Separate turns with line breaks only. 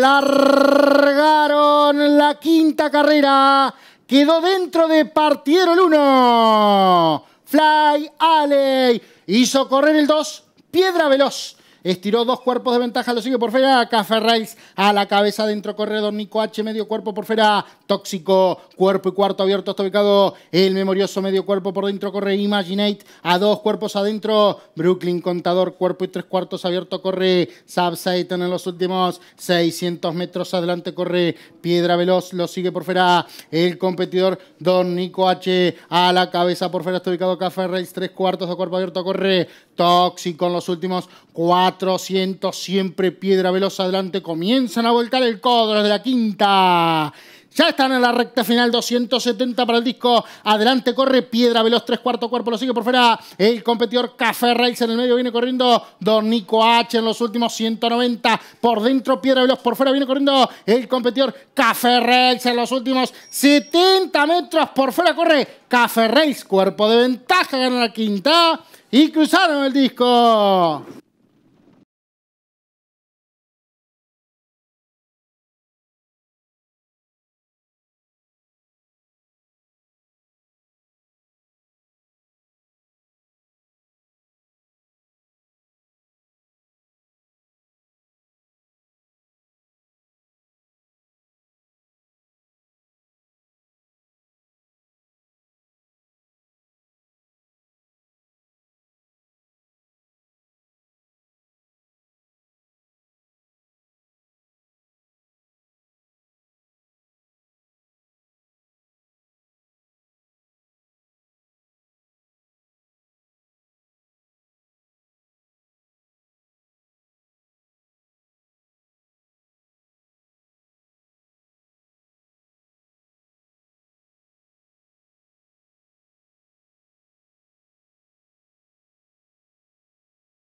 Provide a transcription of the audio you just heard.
Largaron la quinta carrera. Quedó dentro de partieron el 1. Fly Alley. Hizo correr el 2. Piedra Veloz. Estiró dos cuerpos de ventaja, lo sigue por fuera. Race a la cabeza dentro corredor. Nico H, medio cuerpo por fuera. Tóxico, cuerpo y cuarto abierto. Está ubicado el memorioso medio cuerpo por dentro. Corre Imaginate a dos cuerpos adentro. Brooklyn Contador, cuerpo y tres cuartos abierto. Corre Subsatan en los últimos 600 metros. Adelante corre Piedra Veloz, lo sigue por fuera el competidor Don Nico H a la cabeza por fuera. Está ubicado Café Race, tres cuartos de cuerpo abierto. Corre Tóxico en los últimos cuatro 400, siempre piedra veloz adelante. Comienzan a volcar el codo de la quinta. Ya están en la recta final, 270 para el disco. Adelante corre Piedra Veloz, tres cuartos cuerpo, lo sigue por fuera. El competidor Café Race en el medio viene corriendo Don Nico H en los últimos 190. Por dentro Piedra Veloz, por fuera viene corriendo el competidor Café Race en los últimos 70 metros. Por fuera corre Café Race, cuerpo de ventaja, gana la quinta y cruzaron el disco.